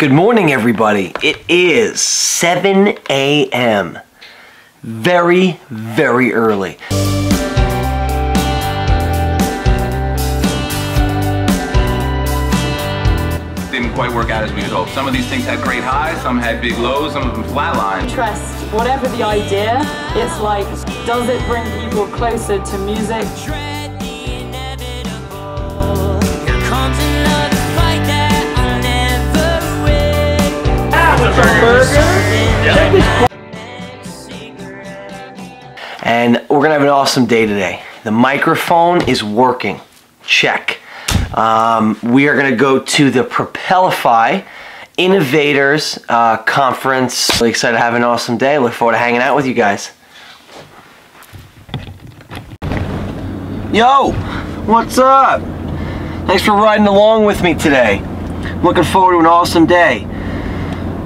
Good morning, everybody. It is 7 a.m. Very, very early. Didn't quite work out as we had hoped. Some of these things had great highs, some had big lows, some of them flatlined. Trust, whatever the idea, it's like, does it bring people closer to music? And we're gonna have an awesome day today. The microphone is working. Check. Um, we are gonna go to the Propelify Innovators uh, Conference. Really excited to have an awesome day. Look forward to hanging out with you guys. Yo, what's up? Thanks for riding along with me today. Looking forward to an awesome day.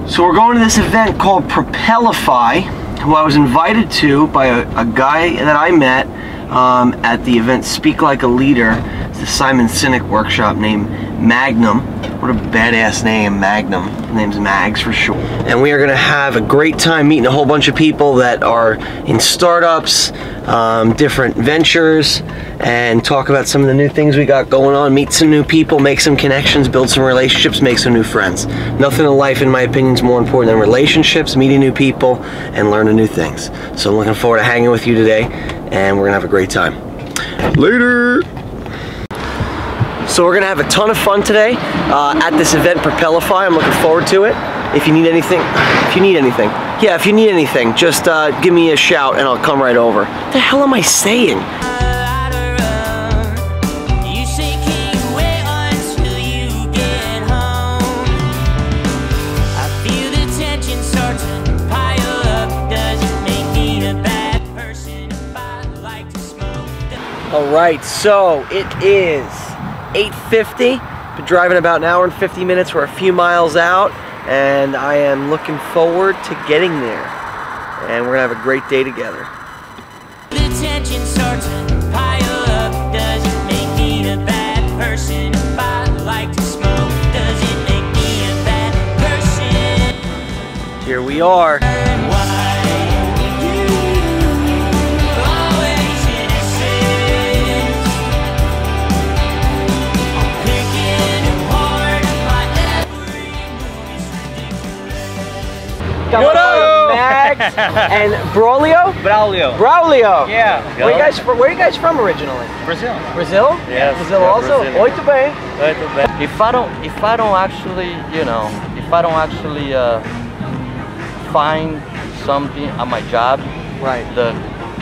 So we're going to this event called Propelify, who I was invited to by a, a guy that I met um, at the event Speak Like a Leader. The Simon Sinek workshop named Magnum. What a badass name, Magnum. His name's Mags for sure. And we are gonna have a great time meeting a whole bunch of people that are in startups, um, different ventures, and talk about some of the new things we got going on, meet some new people, make some connections, build some relationships, make some new friends. Nothing in life, in my opinion, is more important than relationships, meeting new people, and learning new things. So I'm looking forward to hanging with you today, and we're gonna have a great time. Later! So we're gonna have a ton of fun today uh, at this event, Propelify. I'm looking forward to it. If you need anything, if you need anything, yeah, if you need anything, just uh, give me a shout and I'll come right over. What the hell am I saying? All right, so it is 8.50. Been driving about an hour and 50 minutes. We're a few miles out, and I am looking forward to getting there. And we're gonna have a great day together. Here we are. What up? Mags and Braulio? Braulio. Braulio. Yeah. Where you guys from? Where are you guys from originally? Brazil. Brazil? Yes, Brazil yeah, also. Brazilian. Muito bem. If I don't, if I don't actually, you know, if I don't actually uh, find something at my job Right. that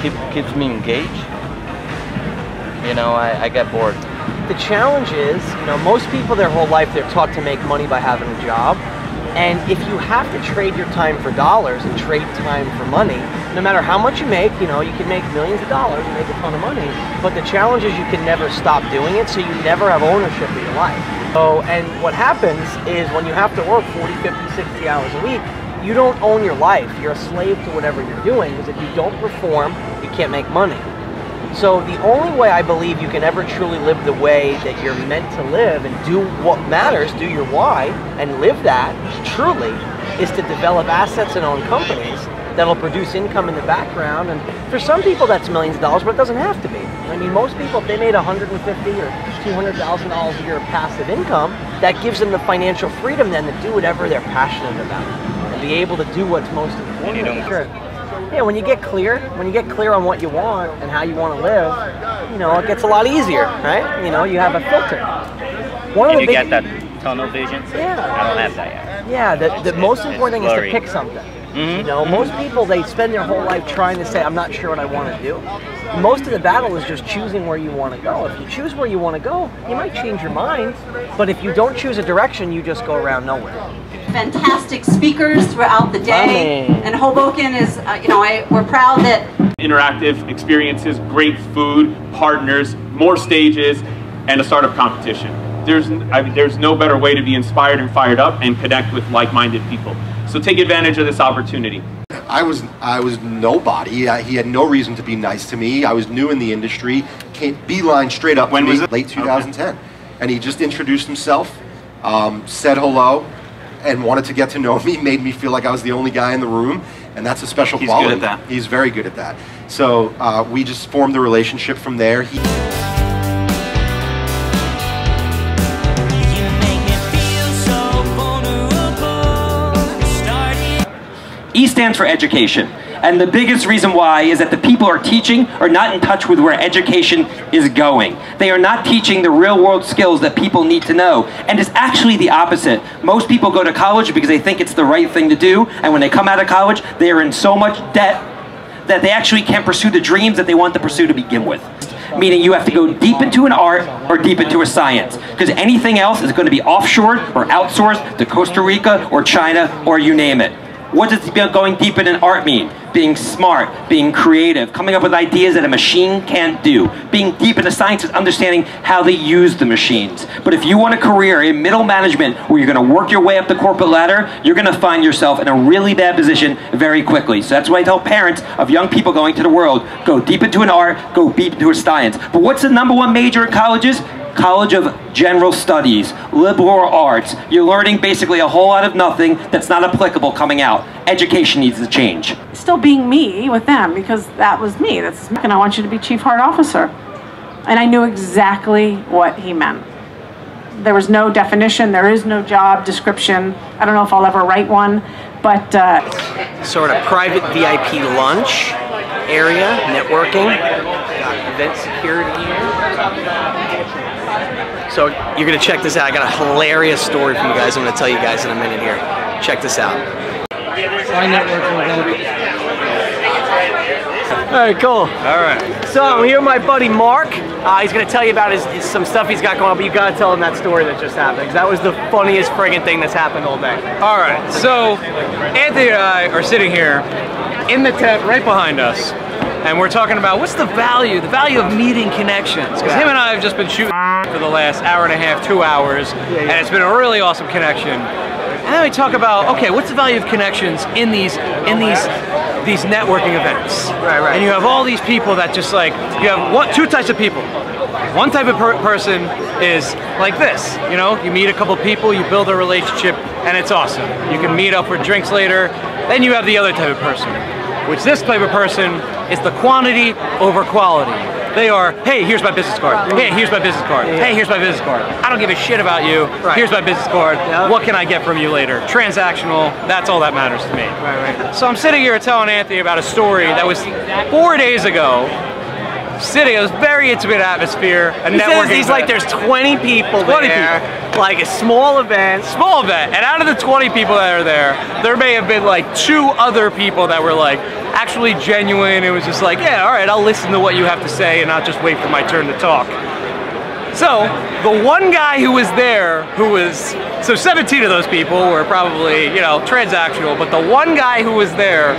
keep, keeps me engaged, you know, I, I get bored. The challenge is, you know, most people their whole life they're taught to make money by having a job. And if you have to trade your time for dollars and trade time for money, no matter how much you make, you know, you can make millions of dollars and make a ton of money. But the challenge is you can never stop doing it, so you never have ownership of your life. So, and what happens is when you have to work 40, 50, 60 hours a week, you don't own your life. You're a slave to whatever you're doing because if you don't perform, you can't make money. So the only way I believe you can ever truly live the way that you're meant to live and do what matters, do your why, and live that truly, is to develop assets and own companies that'll produce income in the background. And for some people, that's millions of dollars, but it doesn't have to be. I mean, most people, if they made 150 or 200 thousand dollars a year of passive income, that gives them the financial freedom then to do whatever they're passionate about and be able to do what's most important. you don't- Sure. Yeah, when you get clear, when you get clear on what you want and how you want to live, you know, it gets a lot easier, right? You know, you have a filter. One of the you big, get that tunnel vision. Yeah. I don't have that yet. yeah, the, the most important thing is to pick something. You Mhm. know, most people they spend their whole life trying to say, "I'm not sure what I want to do." Most of the battle is just choosing where you want to go. If you choose where you want to go, you might change your mind, but if you don't choose a direction, you just go around nowhere. Fantastic speakers throughout the day. Money. And Hoboken is, uh, you know, I, we're proud that interactive experiences, great food, partners, more stages, and a startup competition. There's, I mean, there's no better way to be inspired and fired up and connect with like-minded people. So take advantage of this opportunity. I was I was nobody. I, he had no reason to be nice to me. I was new in the industry. Came beeline straight up. When to was me, it? Late 2010. And he just introduced himself, um, said hello, and wanted to get to know me, made me feel like I was the only guy in the room, and that's a special He's good quality. at that. He's very good at that. So uh, we just formed a relationship from there. He, E stands for education. And the biggest reason why is that the people are teaching are not in touch with where education is going. They are not teaching the real world skills that people need to know. And it's actually the opposite. Most people go to college because they think it's the right thing to do. And when they come out of college, they are in so much debt that they actually can't pursue the dreams that they want to pursue to begin with. Meaning you have to go deep into an art or deep into a science. Because anything else is going to be offshored or outsourced to Costa Rica or China or you name it. What does going deep in an art mean? Being smart, being creative, coming up with ideas that a machine can't do. Being deep in the sciences, understanding how they use the machines. But if you want a career in middle management where you're going to work your way up the corporate ladder, you're going to find yourself in a really bad position very quickly. So that's why I tell parents of young people going to the world, go deep into an art, go deep into a science. But what's the number one major in colleges? College of General Studies, liberal arts. You're learning basically a whole lot of nothing that's not applicable coming out. Education needs to change. Still being me with them because that was me. That's and I want you to be chief heart officer. And I knew exactly what he meant. There was no definition. There is no job description. I don't know if I'll ever write one, but uh, sort of private VIP lunch area, networking, got event security here. So you're gonna check this out. I got a hilarious story for you guys. I'm gonna tell you guys in a minute here. Check this out. All right, cool. All right. So I'm here with my buddy Mark. Uh, he's gonna tell you about his, his- some stuff he's got going on, but you gotta tell him that story that just happened because that was the funniest friggin' thing that's happened all day. All right. So Anthony and I are sitting here in the tent right behind us, and we're talking about what's the value, the value of meeting connections. Because him and I have just been shooting for the last hour and a half, two hours, and it's been a really awesome connection. And then we talk about okay, what's the value of connections in these in these these networking events? Right, right. And you have all these people that just like you have one, two types of people. One type of per- person is like this, you know, you meet a couple people, you build a relationship, and it's awesome. You can meet up for drinks later. Then you have the other type of person, which this type of person is the quantity over quality. They are, hey, here's my business card. Hey, here's my business card. Hey, here's my business card. I don't give a shit about you. Right. Here's my business card. Yeah. What can I get from you later? Transactional, that's all that matters to me. Right, right. So I'm sitting here telling Anthony about a story that was four days ago. Sitting, it was very intimate atmosphere. A He says he's like there's 20 people 20 there, like a small event. small event, and out of the 20 people that are there, there may have been like two other people that were like actually genuine. It was just like, yeah, all right, I'll listen to what you have to say and not just wait for my turn to talk. So the one guy who was there, who was so 17 of those people were probably you know transactional, but the one guy who was there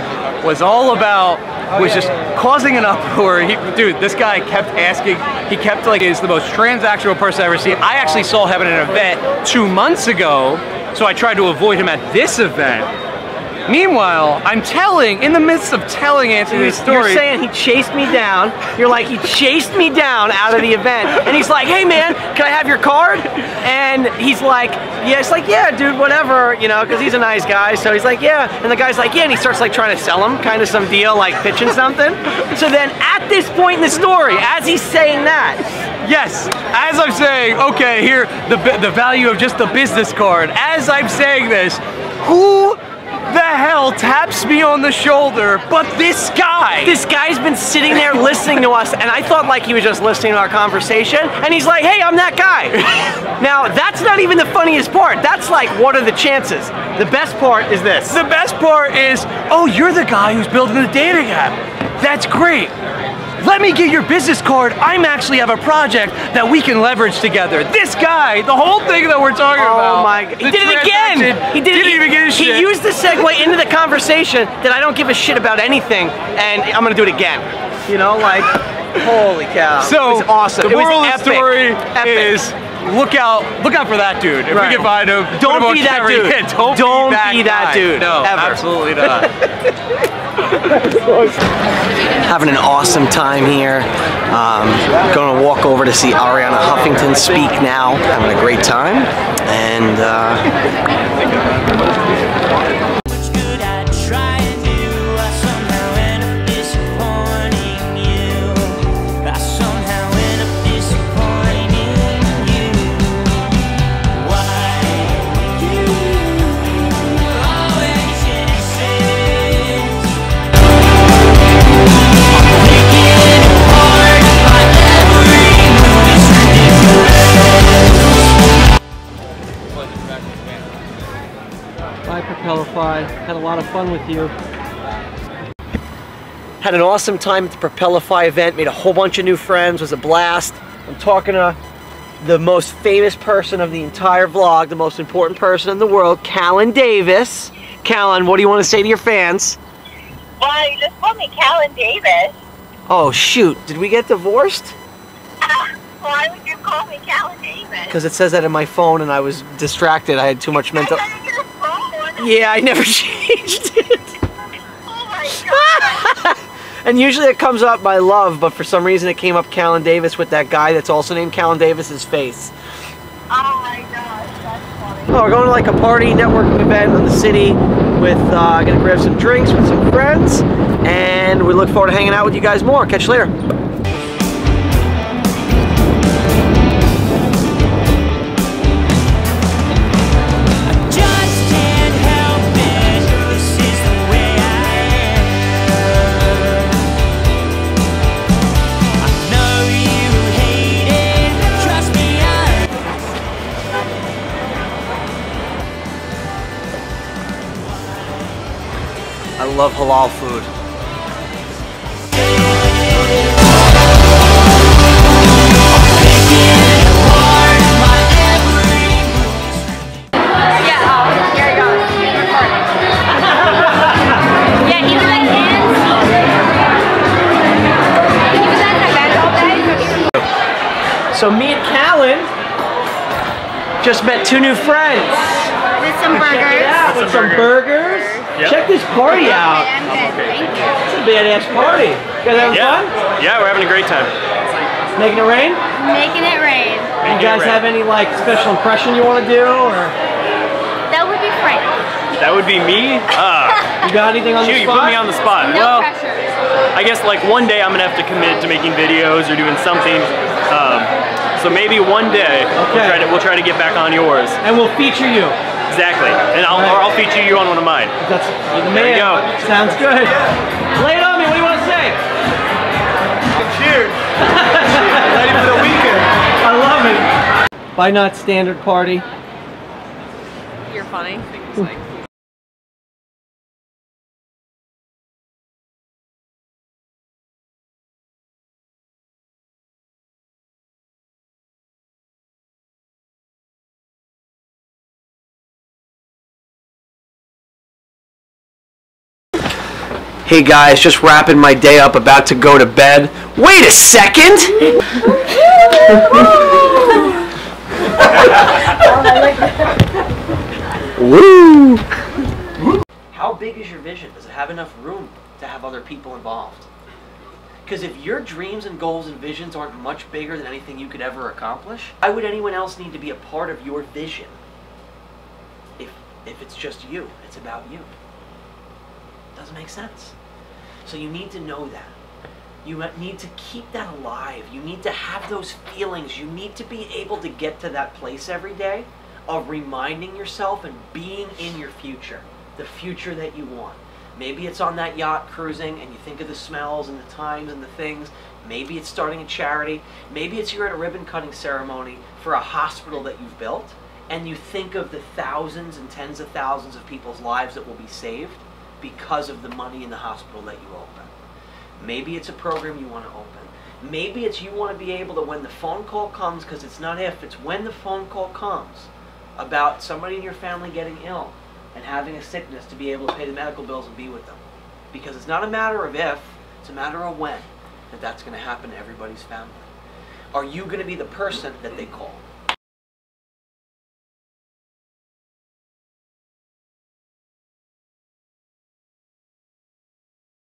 was all about oh, was just causing an uproar. He, dude, this guy kept asking. He kept like is the most transactional person I've ever seen. I actually saw him at an event two months ago, so I tried to avoid him at this event. Meanwhile, I'm telling, in the midst of telling Anthony this story. You're saying he chased me down. You're like, he chased me down out of the event. And he's like, hey man, can I have your card? And he's like, yeah, it's like, yeah, dude, whatever, you know, because he's a nice guy. So he's like, yeah. And the guy's like, yeah. And he starts like trying to sell him kind of some deal, like pitching something. So then at this point in the story, as he's saying that, Yes, as I'm saying, okay, here the the value of just the business card. As I'm saying this, who hell taps me on the shoulder but this guy? this guy's been sitting there listening to us, and I thought like he was just listening to our conversation, and he's like, hey, I'm that guy. now, that's not even the funniest part. That's like, what are the chances? The best part is this. The best part is, oh, you're the guy who's building the dating app. That's great. Let me get your business card. I'm actually have a project that we can leverage together. This guy, the whole thing that we're talking oh about. Oh my god. He did it again! He did didn't it even get his He shit. used the segue into the conversation that I don't give a shit about anything, and I'm gonna do it again. You know, like, holy cow. So it was awesome. The moral of the story Epic. is look out, look out for that dude. If Right. we can find him, Don't be that dude. Don't, Don't be that, be that dude, No, ever. absolutely not. having an awesome time here. Um, going to walk over to see Arianna Huffington speak now. Having a great time. And uh, lot of fun with you. Had an awesome time at the Propelify event. Made a whole bunch of new friends. Was a blast. I'm talking to the most famous person of the entire vlog, the most important person in the world, Callan Davis. Callan, what do you want to say to your fans? Well, you just called me Callan Davis. Oh shoot, did we get divorced? Ah, why would you call me Callan Davis? Because it says that in my phone and I was distracted. I had too much mental. Yeah, I never changed it. and usually it comes up by love, but for some reason it came up Callan Davis with that guy that's also named Callan Davis's face. Oh my gosh, that's funny. Oh, we're going to like a party networking event in the city with, uh, gonna grab some drinks with some friends, and we look forward to hanging out with you guys more. Catch you later. Love halal food. So me and Callan just met two new friends. With some burgers. Yeah, with some burgers. Yep. Check this party out. I'm good, thank you. It's a badass party. You guys having Yeah. fun? Yeah, we're having a great time. Making it rain? Making it rain. You guys have any like special impression you want to do, or That would be Frank. That would be me. Uh, you got anything on shoot, the you put me on the spot. No well, pressure. I guess like one day I'm gonna have to commit to making videos or doing something. Um, so maybe one day we'll, try to, we'll try to get back on yours. And we'll feature you. Exactly. And I'll, or I'll feature you on one of mine. That's you're the There you go. Sounds good. Lay it on me. What do you want to say? Cheers. Ready for the weekend. I love it. By not standard party. You're funny. Hey guys, just wrapping my day up, about to go to bed. Wait a second! Woo! How big is your vision? Does it have enough room to have other people involved? Because if your dreams and goals and visions aren't much bigger than anything you could ever accomplish, why would anyone else need to be a part of your vision? If if it's just you, it's about you. Doesn't make sense. So you need to know that. You need to keep that alive. You need to have those feelings. You need to be able to get to that place every day of reminding yourself and being in your future, the future that you want. Maybe it's on that yacht cruising and you think of the smells and the times and the things. Maybe it's starting a charity. Maybe it's you're at a ribbon cutting ceremony for a hospital that you've built and you think of the thousands and tens of thousands of people's lives that will be saved because of the money in the hospital that you open. Maybe it's a program you want to open. Maybe it's you want to be able to, when the phone call comes, because it's not if, it's when the phone call comes about somebody in your family getting ill and having a sickness to be able to pay the medical bills and be with them. Because it's not a matter of if, it's a matter of when that that's going to happen to everybody's family. Are you going to be the person that they call?